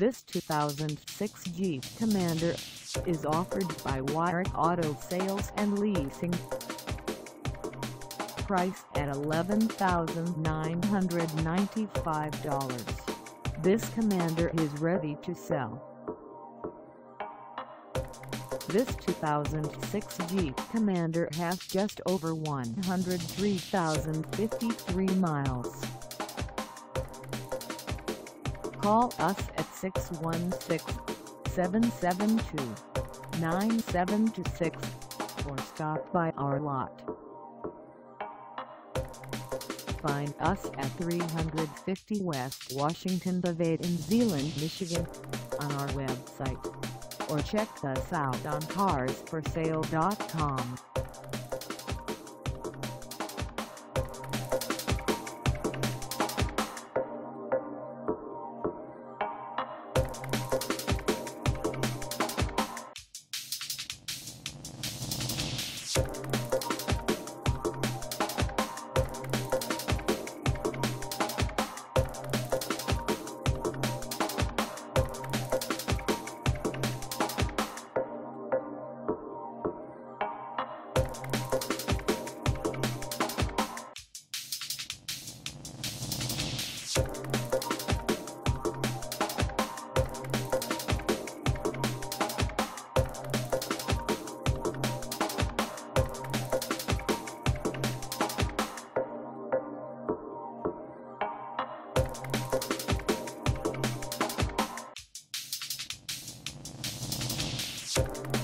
This 2006 Jeep Commander is offered by Wyrick Auto Sales and Leasing. Price at $11,995. This Commander is ready to sell. This 2006 Jeep Commander has just over 103,053 miles. Call us at 616-772-9726 or stop by our lot. Find us at 350 West Washington Boulevard in Zeeland, Michigan on our website or check us out on carsforsale.com. Thank